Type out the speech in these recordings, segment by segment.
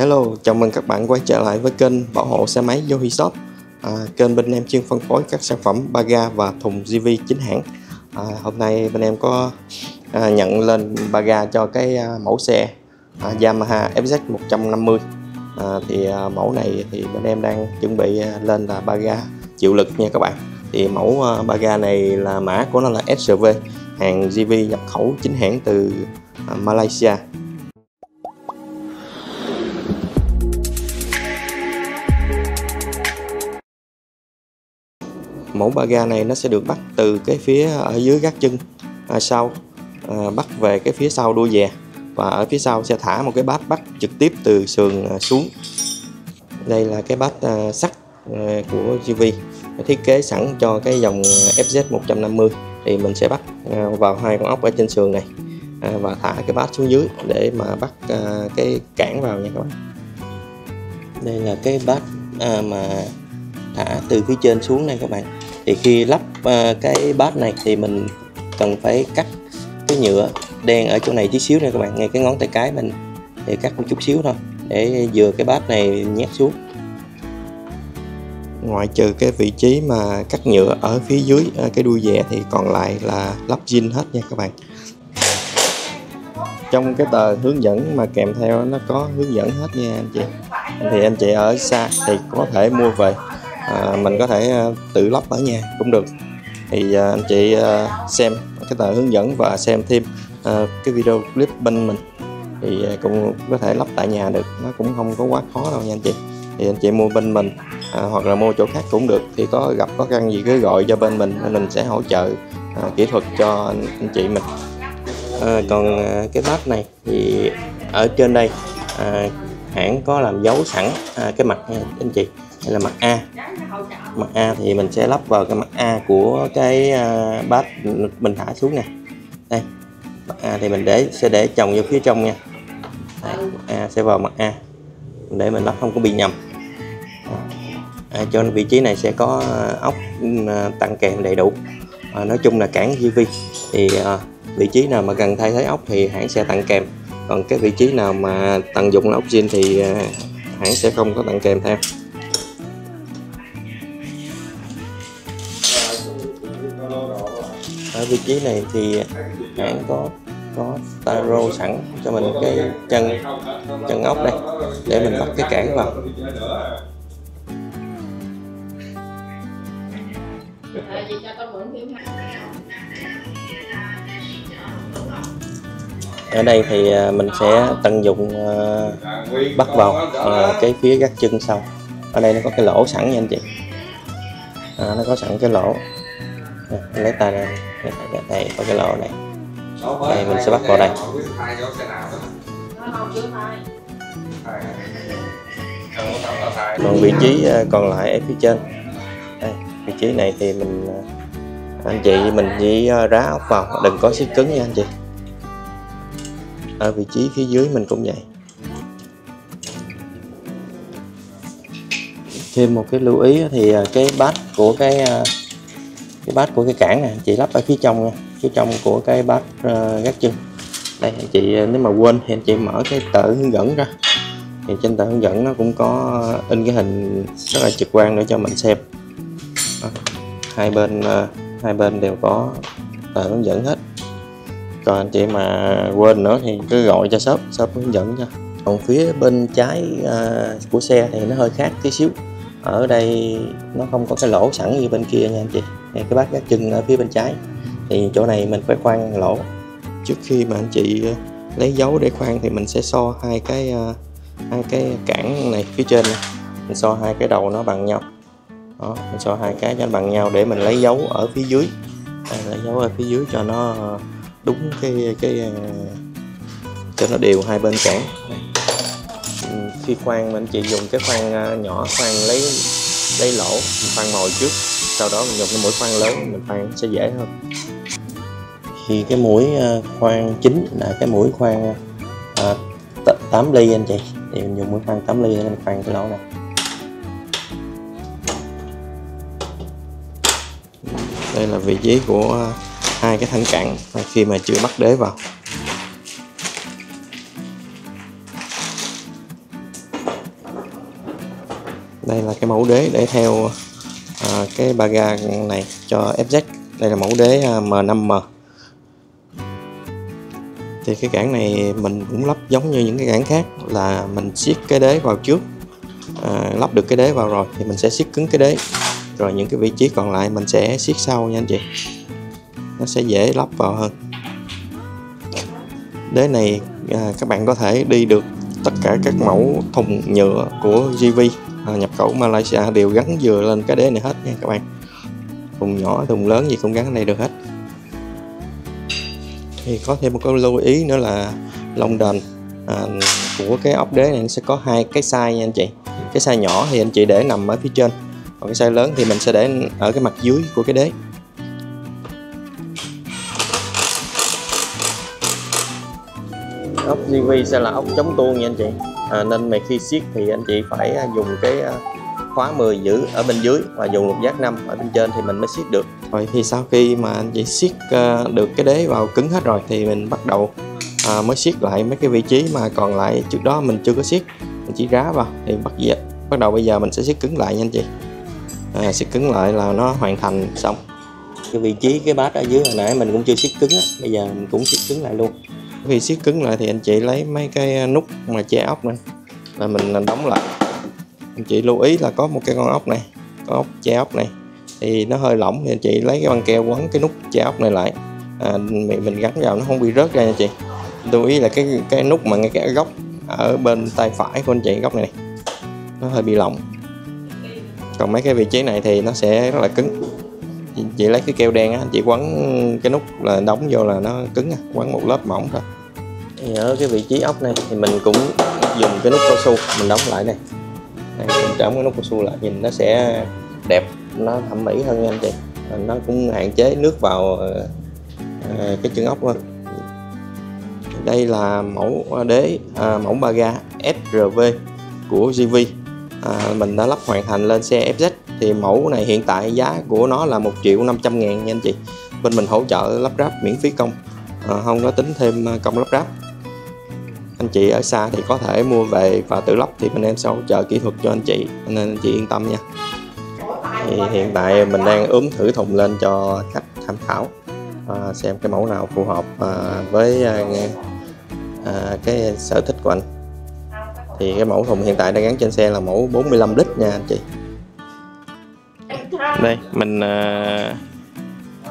Hello, chào mừng các bạn quay trở lại với kênh bảo hộ xe máy Yohi Shop à, Kênh bên em chuyên phân phối các sản phẩm Baga và thùng GV chính hãng. À, Hôm nay bên em có à, nhận lên Baga cho cái à, mẫu xe à, Yamaha FZ 150 à, Thì à, mẫu này thì bên em đang chuẩn bị à, lên là Baga chịu lực nha các bạn. Thì mẫu à, Baga này là mã của nó là SRV Hàng GV nhập khẩu chính hãng từ à, Malaysia. Mẫu ba ga này nó sẽ được bắt từ cái phía ở dưới gác chân à, sau à, bắt về cái phía sau đuôi dè. Và ở phía sau sẽ thả một cái bát bắt trực tiếp từ sườn à, xuống. Đây là cái bát à, sắt à, của GV à, thiết kế sẵn cho cái dòng à, FZ 150 thì mình sẽ bắt à, vào hai con ốc ở trên sườn này à, và thả cái bát xuống dưới để mà bắt à, cái cản vào nha các bạn. Đây là cái bát à, mà thả từ phía trên xuống đây các bạn thì khi lắp uh, cái bát này thì mình cần phải cắt cái nhựa đen ở chỗ này tí xíu nha các bạn. Ngay cái ngón tay cái mình thì cắt một chút xíu thôi để vừa cái bát này nhét xuống. Ngoại trừ cái vị trí mà cắt nhựa ở phía dưới ờ, cái đuôi dè thì còn lại là lắp zin hết nha các bạn. Trong cái tờ hướng dẫn mà kèm theo nó có hướng dẫn hết nha anh chị. Thì anh chị ở xa thì có thể mua về à, mình có thể à, tự lắp ở nhà cũng được. Thì à, anh chị à, xem cái tờ hướng dẫn và xem thêm à, cái video clip bên mình thì à, cũng có thể lắp tại nhà được. Nó cũng không có quá khó đâu nha anh chị. Thì anh chị mua bên mình à, hoặc là mua chỗ khác cũng được. Thì có gặp khó khăn gì cứ gọi cho bên mình mình sẽ hỗ trợ à, kỹ thuật cho anh, anh chị mình. À, còn à, cái bát này thì ở trên đây à, hãng có làm dấu sẵn à, cái mặt nha anh chị đây là mặt A. Mặt A thì mình sẽ lắp vào cái mặt A của cái à, bát mình thả xuống nè. Đây mặt A thì mình để sẽ để chồng vô phía trong nha. Đây, A sẽ vào mặt A. Để mình lắp không có bị nhầm. À, cho vị trí này sẽ có à, ốc à, tặng kèm đầy đủ. À, nói chung là cản UV thì à, vị trí nào mà cần thay thế ốc thì hãng sẽ tặng kèm. Còn cái vị trí nào mà tận dụng là ốc zin thì hãng sẽ không có tặng kèm theo. Ở vị trí này thì hãng có có taro sẵn cho mình cái chân chân ốc đây để mình bắt cái cản vào. Ở đây thì à, mình sẽ tận dụng à, bắt vào à, cái phía gác chân sau. Ở đây nó có cái lỗ sẵn nha anh chị. À, nó có sẵn cái lỗ lấy tay ra đây, đây có cái lỗ này. Đây mình sẽ bắt vào đây. Còn vị trí ờ, còn lại ở phía trên. Đây, vị trí này thì mình ờ, anh chị mình chỉ ờ, rá ốc vào. Đừng có siết cứng nha anh chị. Ở vị trí phía dưới mình cũng vậy. Thêm một cái lưu ý thì cái bát của cái cái bát của cái cản này chị lắp ở phía trong nha phía trong của cái bát uh, gác chân. Đây anh chị nếu mà quên thì anh chị mở cái tờ hướng dẫn ra. Thì trên tờ hướng dẫn nó cũng có in cái hình rất là trực quan để cho mình xem. Đó. hai bên uh, hai bên đều có tờ hướng dẫn hết. Còn anh chị mà quên nữa thì cứ gọi cho shop shop hướng dẫn cho còn phía bên trái uh, của xe thì nó hơi khác tí xíu. Ở đây nó không có cái lỗ sẵn như bên kia nha anh chị này cái bát gác chân ở phía bên trái. Thì chỗ này mình phải khoan lỗ. Trước khi mà anh chị ờ, lấy dấu để khoan thì mình sẽ so hai cái ờ, hai cái cản này phía trên này. mình so hai cái đầu nó bằng nhau. Đó mình so hai cái cho nó bằng nhau để mình lấy dấu ở phía dưới. Đây, lấy dấu ở phía dưới cho nó đúng cái cái cho nó đều hai bên cản. Khi khoan anh chị dùng cái khoan nhỏ khoan lấy lấy lỗ khoan mồi trước sau đó mình dùng cái mũi khoan lớn mình khoan sẽ dễ hơn. Thì cái mũi khoan chính là cái mũi khoan à, 8 ly anh chị. Thì mình dùng mũi khoan 8 ly để mình khoan cái lỗ này. Đây là vị trí của hai cái thanh cản khi mà chưa bắt đế vào. Đây là cái mẫu đế để theo à, cái ba ga này cho FZ đây là mẫu đế à, M5M thì cái cản này mình cũng lắp giống như những cái cản khác là mình siết cái đế vào trước. À, lắp được cái đế vào rồi thì mình sẽ siết cứng cái đế. Rồi những cái vị trí còn lại mình sẽ siết sau nha anh chị. Nó sẽ dễ lắp vào hơn. Đế này à, các bạn có thể đi được tất cả các mẫu thùng nhựa của GV à, nhập khẩu Malaysia đều gắn vừa lên cái đế này hết nha các bạn. Thùng nhỏ thùng lớn gì cũng gắn này được hết. Thì có thêm một cái lưu ý nữa là lông đền à, của cái ốc đế này nó sẽ có hai cái size nha anh chị. Cái size nhỏ thì anh chị để nằm ở phía trên còn cái size lớn thì mình sẽ để ở cái mặt dưới của cái đế. Ốc GV sẽ là ốc chống tuôn nha anh chị à, nên mà khi siết thì anh chị phải dùng cái à, khóa 10 giữ ở bên dưới và dùng lục giác 5 ở bên trên thì mình mới siết được. Rồi thì sau khi mà anh chị siết uh, được cái đế vào cứng hết rồi thì mình bắt đầu uh, mới siết lại mấy cái vị trí mà còn lại trước đó mình chưa có siết. Mình chỉ rá vào thì bắt giờ bắt đầu bây giờ mình sẽ siết cứng lại nha anh chị. À, siết cứng lại là nó hoàn thành xong. Cái vị trí cái bát ở dưới hồi nãy mình cũng chưa siết cứng á. Bây giờ mình cũng siết cứng lại luôn khi siết cứng lại thì anh chị lấy mấy cái à, nút mà che ốc này. Là mình à, đóng lại. Anh chị lưu ý là có một cái con ốc này con ốc che ốc này. Thì nó hơi lỏng thì anh chị lấy cái băng keo quấn cái nút che ốc này lại. À, mình, mình gắn vào nó không bị rớt ra nha chị. Lưu ý là cái cái nút mà ngay cái góc ở bên tay phải của anh chị góc này, này nó hơi bị lỏng. Còn mấy cái vị trí này thì nó sẽ rất là cứng chị, chị lấy cái keo đen á chị quấn cái nút là đóng vô là nó cứng quấn một lớp mỏng thôi. Thì ở cái vị trí ốc này thì mình cũng dùng cái nút cao su mình đóng lại này. Đây, mình đóng cái nút cao su lại nhìn nó sẽ đẹp nó thẩm mỹ hơn nha anh chị. Nó cũng hạn chế nước vào à, cái chân ốc hơn đây là mẫu đế à, mẫu baga SRV của GV à, mình đã lắp hoàn thành lên xe FZ thì mẫu này hiện tại giá của nó là 1 triệu 500 ngàn nha anh chị. Bên mình hỗ trợ lắp ráp miễn phí công. À, không có tính thêm à, công lắp ráp. Anh chị ở xa thì có thể mua về và tự lắp thì bên em sẽ hỗ trợ kỹ thuật cho anh chị nên anh chị yên tâm nha. Thì hiện tại mình đang ướm thử thùng lên cho khách tham khảo. À, xem cái mẫu nào phù hợp à, với à, à, cái sở thích của anh. Thì cái mẫu thùng hiện tại đang gắn trên xe là mẫu 45 lít nha anh chị đây mình à,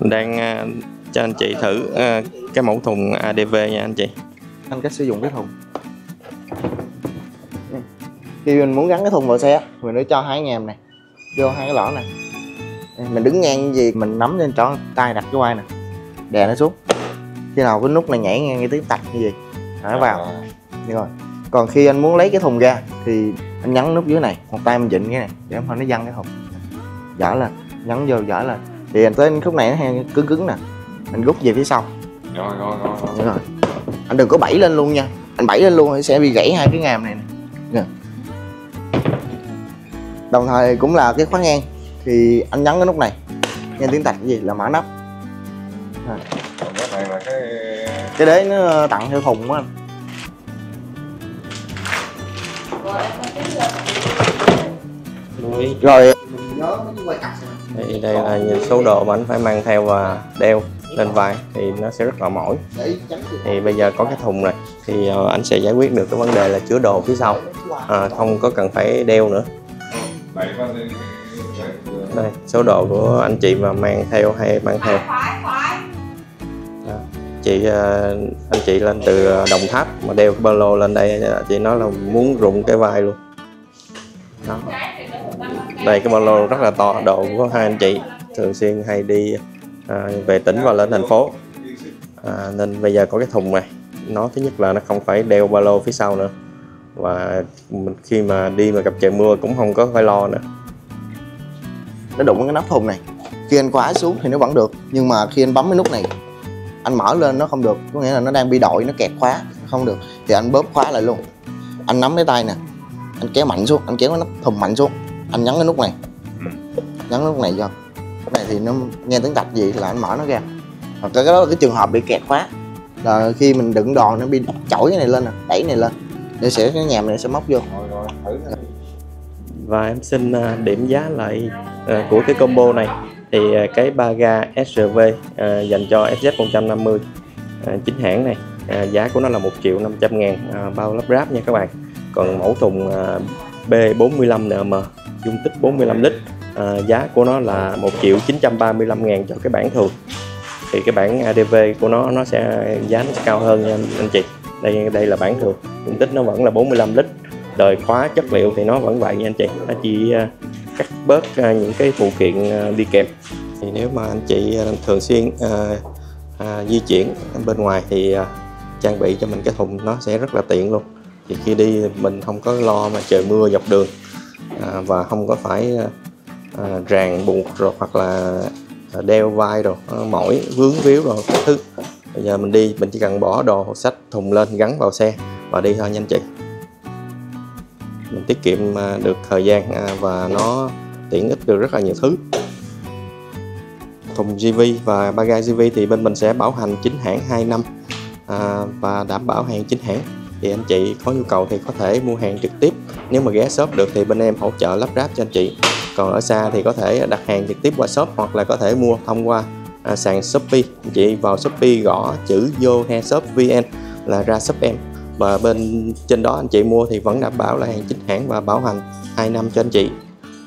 đang à, cho anh chị thử à, cái mẫu thùng ADV nha anh chị. Anh cách sử dụng cái thùng. Khi mình muốn gắn cái thùng vào xe mình phải cho hai em này vô hai cái lỗ này. Mình đứng ngang như gì mình nắm lên cho tay đặt cái quai nè đè nó xuống. Khi nào cái nút này nhảy ngang cái tiếng tạch như gì nó vào. Như rồi. Còn khi anh muốn lấy cái thùng ra thì anh nhấn nút dưới này một tay mình dịnh cái này để không nó văng cái thùng dở lên nhấn vô dở lên thì anh tới khúc này nó cứng cứng nè anh rút về phía sau. Rồi rồi rồi, rồi. rồi. Anh đừng có bẫy lên luôn nha. Anh bẫy lên luôn thì sẽ bị gãy hai cái ngàm này nè. Đồng thời cũng là cái khóa ngang thì anh nhấn cái nút này. Nghe tiếng tạch cái gì là mở nắp. Còn cái này là cái cái đế nó tặng theo thùng á rồi thì đây là số đồ mà anh phải mang theo và đeo lên vai thì nó sẽ rất là mỏi. Thì bây giờ có cái thùng này thì ờ, anh sẽ giải quyết được cái vấn đề là chứa đồ phía sau. À, không có cần phải đeo nữa. Đây số đồ của anh chị mà mang theo hay mang theo? Đó. chị ờ, anh chị lên từ đồng tháp mà đeo cái ba lô lên đây chị nói là muốn rụng cái vai luôn. Đó đây cái ba lô rất là to đồ của hai anh chị thường xuyên hay đi à, về tỉnh và lên thành phố. À, nên bây giờ có cái thùng này. Nó thứ nhất là nó không phải đeo ba lô phía sau nữa. Và mình khi mà đi mà gặp trời mưa cũng không có phải lo nữa. Nó đụng cái nắp thùng này. Khi anh khóa xuống thì nó vẫn được nhưng mà khi anh bấm cái nút này anh mở lên nó không được. Có nghĩa là nó đang bị đội nó kẹt khóa không được. Thì anh bóp khóa lại luôn. Anh nắm cái tay nè anh kéo mạnh xuống anh kéo cái nắp thùng mạnh xuống anh nhấn cái nút này. Nhấn nút này vô. Cái này thì nó nghe tiếng tạch gì là anh mở nó ra. Hoặc cái đó là cái trường hợp bị kẹt khóa. Là khi mình đựng đồ nó bị chổi cái này lên nè đẩy này lên. Để sẽ cái nhàm này sẽ móc vô. Rồi rồi thử nè. và em xin à, điểm giá lại à, của cái combo này. Thì à, cái ba ga SRV dành cho SZ150 à, chính hãng này. Giá của nó là 1 triệu 500 ngàn bao lắp ráp nha các bạn. Còn mẫu thùng à, B45NM dung tích 45 lít. À, giá của nó là 1 triệu 935 ngàn cho cái bản thường. Thì cái bản ADV của nó nó sẽ giá nó sẽ cao hơn nha anh, anh chị. Đây đây là bản thường. Dung tích nó vẫn là 45 lít. Đời khóa chất liệu thì nó vẫn vậy nha anh chị. Nó chỉ à, cắt bớt à, những cái phụ kiện à, đi kèm. Thì nếu mà anh chị thường xuyên à, à, di chuyển bên ngoài thì à, trang bị cho mình cái thùng nó sẽ rất là tiện luôn. Thì khi đi mình không có lo mà trời mưa dọc đường à, và không có phải à, à ràng buộc rồi hoặc là à, đeo vai rồi à, mỏi vướng víu rồi các thứ. Bây giờ mình đi mình chỉ cần bỏ đồ sách thùng lên gắn vào xe và đi thôi nhanh chị. Mình tiết kiệm được thời gian và nó tiện ích được rất là nhiều thứ. Thùng GV và ba GV thì bên mình sẽ bảo hành chính hãng 2 năm à, và đảm bảo hàng chính hãng thì anh chị có nhu cầu thì có thể mua hàng trực tiếp. Nếu mà ghé shop được thì bên em hỗ trợ lắp ráp cho anh chị. Còn ở xa thì có thể đặt hàng trực tiếp qua shop hoặc là có thể mua thông qua à, sàn Shopee. Anh chị vào Shopee gõ chữ vô he shop vn là ra shop em. Và bên trên đó anh chị mua thì vẫn đảm bảo là hàng chính hãng và bảo hành 2 năm cho anh chị.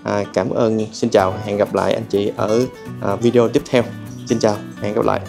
À, cảm ơn. Xin chào. Hẹn gặp lại anh chị ở à, video tiếp theo. Xin chào. Hẹn gặp lại.